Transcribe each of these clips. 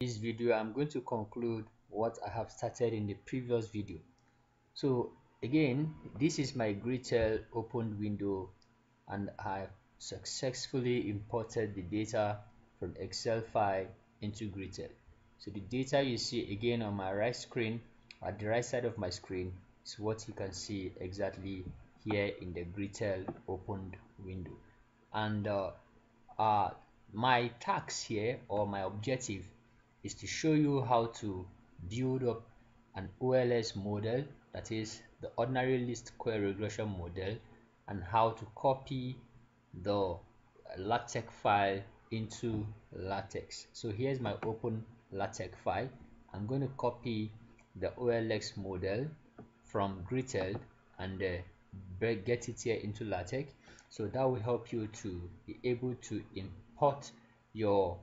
this video i'm going to conclude what i have started in the previous video. So again this is my GRETL opened window and i've successfully imported the data from excel file into GRETL so the data you see again on my right screen at the right side of my screen is what you can see exactly here in the GRETL opened window. And uh, uh, my task here or my objective is to show you how to build up an OLS model that is the ordinary least square regression model and how to copy the LaTeX file into LaTeX. So here's my open LaTeX file. I'm going to copy the OLS model from GRETL and uh, get it here into LaTeX. So that will help you to be able to import your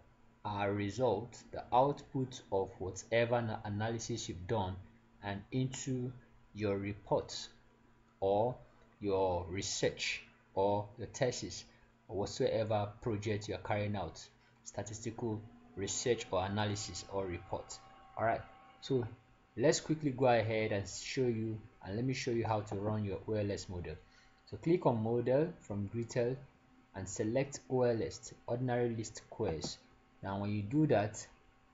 uh, result, the output of whatever analysis you've done and into your reports or your research or your thesis or whatsoever project you're carrying out statistical research or analysis or report. All right so let's quickly go ahead and show you and let me show you how to run your OLS model. So click on model from GRETL and select OLS ordinary least squares now when you do that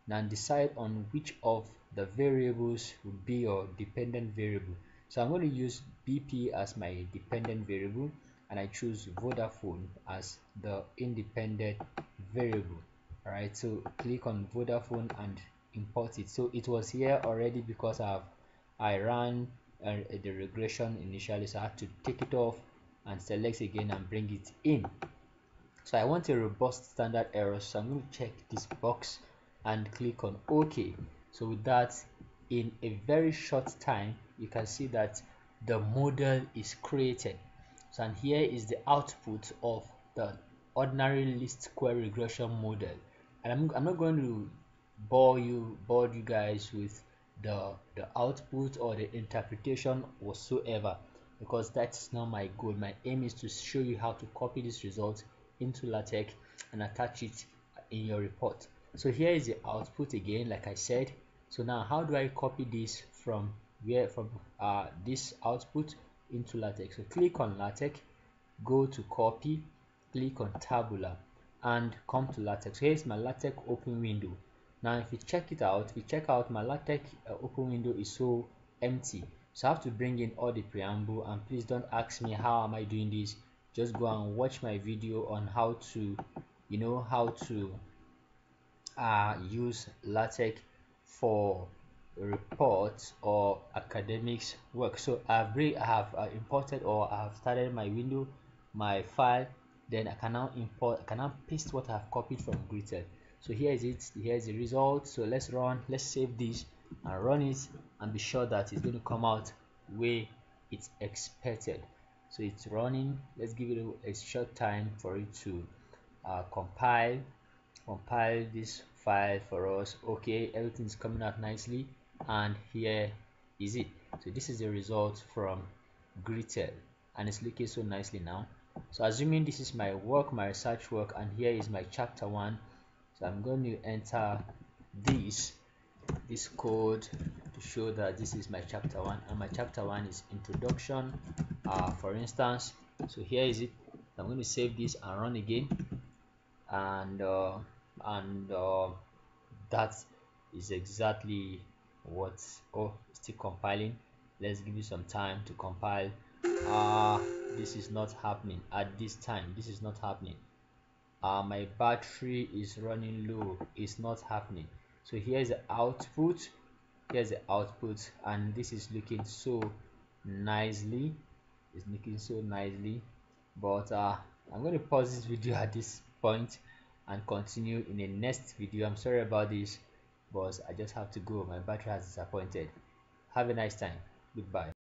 now decide on which of the variables would be your dependent variable. So i'm going to use bp as my dependent variable and i choose vodafone as the independent variable. All right so click on vodafone and import it. So it was here already because i've i ran uh, the regression initially so i had to take it off and select again and bring it in so I want a robust standard error so I'm going to check this box and click on OK. So with that in a very short time you can see that the model is created. So and here is the output of the ordinary least square regression model. And I'm, I'm not going to bore you bore you guys with the the output or the interpretation whatsoever because that's not my goal. My aim is to show you how to copy this result into LaTeX and attach it in your report. So here is the output again, like I said. So now how do I copy this from where from uh, this output into LaTeX? So click on LaTeX, go to copy, click on tabular and come to LaTeX. So here's my LaTeX open window. Now if you check it out, if you check out my LaTeX uh, open window is so empty. So I have to bring in all the preamble and please don't ask me how am I doing this just go and watch my video on how to you know how to uh, use LaTeX for reports or academics work. So I've I have uh, imported or I have started my window my file then I can now import I can now paste what I've copied from GRETL so here is it here's the result. So let's run let's save this and run it and be sure that it's going to come out where it's expected so it's running. Let's give it a, a short time for it to uh, compile compile this file for us. Okay everything's coming out nicely. And here is it. So this is the result from GRETL. And it's looking so nicely now. So assuming this is my work my research work and here is my chapter one. So I'm going to enter this this code to show that this is my chapter one. And my chapter one is introduction uh, for instance so here is it. I'm going to save this and run again. And uh, and uh, that is exactly what oh still compiling. Let's give you some time to compile. Uh this is not happening at this time. This is not happening. Uh my battery is running low. It's not happening. So here's the output. Here's the output. And this is looking so nicely it's looking so nicely but uh, i'm going to pause this video at this point and continue in the next video. I'm sorry about this but i just have to go. My battery has disappointed. Have a nice time. Goodbye